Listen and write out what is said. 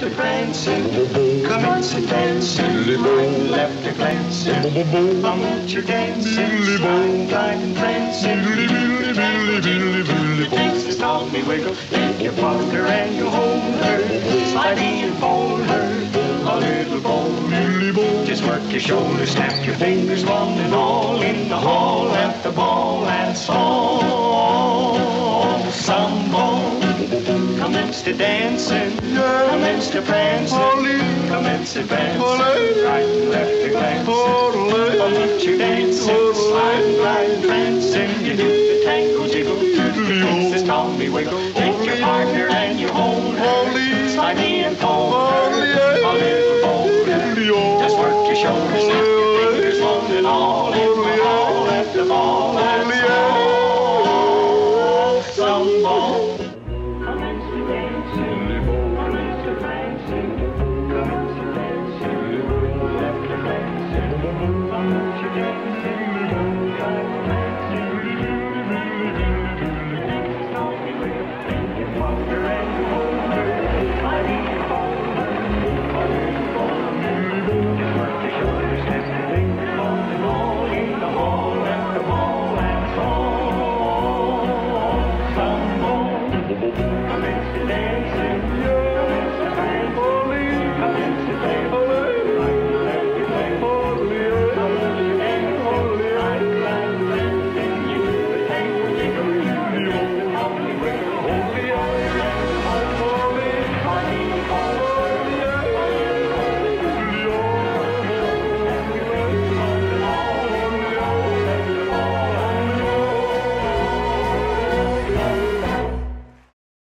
To prancing, commence to dancing, left to glancing. Commence your dancing, slide, glide, and prancing. The tango jiggle, it takes the stormy wiggle. Take your partner and you hold her, slide and fold her. A little bowl, just work your shoulders, snap your fingers, one and all in the hall at the ball Commence to dancing, yeah. commence to prancing, Ollie. commence to prancing, Ollie. right and left to glancing, Ollie. Oh, commence to dancing, Ollie. slide glide and prancing, you do the tango jiggle, do the Tommy wiggle, take your partner and you hold her, slimy and fold her, a little bolder, just work your shoulders, snap your fingers, one and all, and we'll all at the ball,